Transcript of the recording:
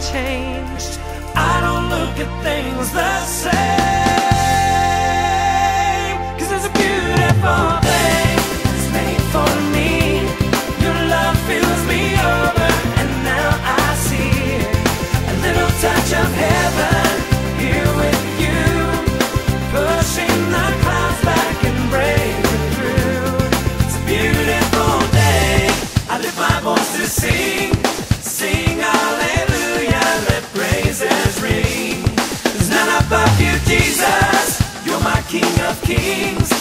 changed. I don't look at things the same. kings.